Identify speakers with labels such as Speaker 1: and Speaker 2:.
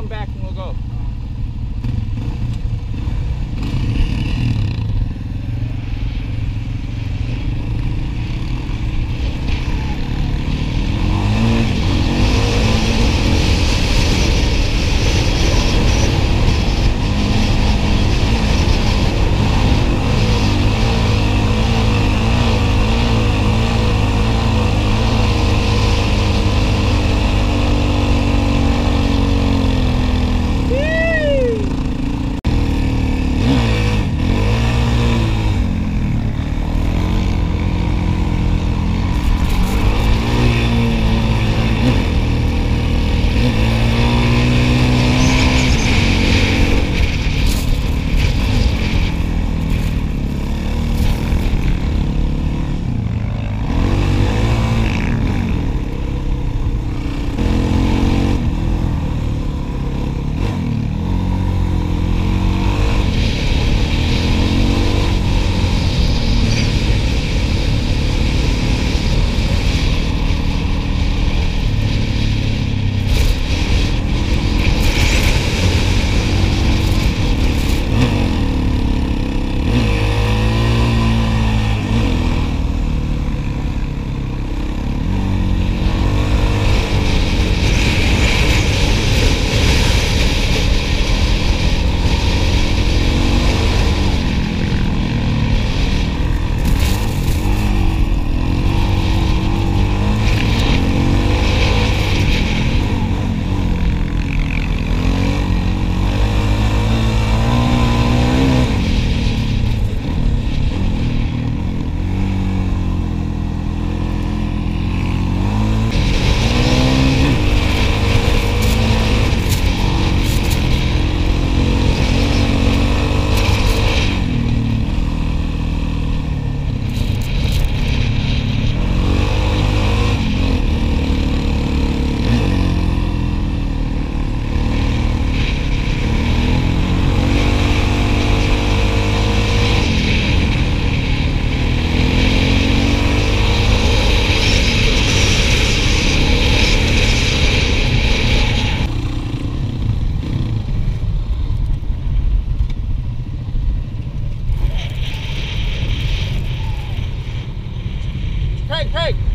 Speaker 1: come back and we'll go. hey.